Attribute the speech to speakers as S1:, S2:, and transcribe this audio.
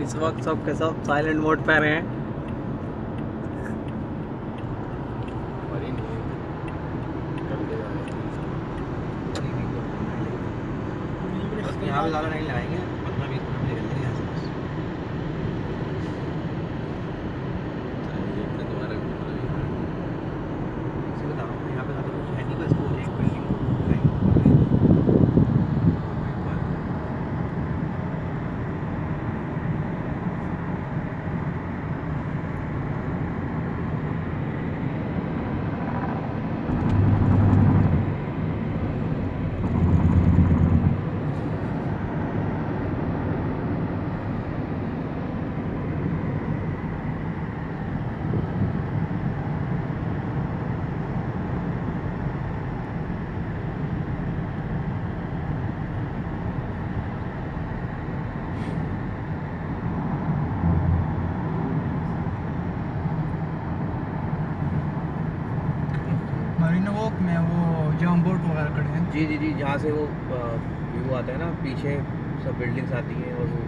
S1: इस वक्त सब के सब साइलेंट मोड पे रहे हैं।
S2: यहाँ पे ज़्यादा नहीं लगाएँगे पंद्रह बीस मिनट निकल जाएँगे यहाँ से बस इसे बता रहा हूँ यहाँ पे ज़्यादा कुछ है नहीं बस वो एक बिल्डिंग को लगाएँगे
S3: मरीना वॉक में वो जहाँ बोट वगैरह खड़े हैं।
S2: जी जी जी, जहाँ से वो व्यू आता है ना, पीछे सब बिल्डिंग्स आती हैं और वो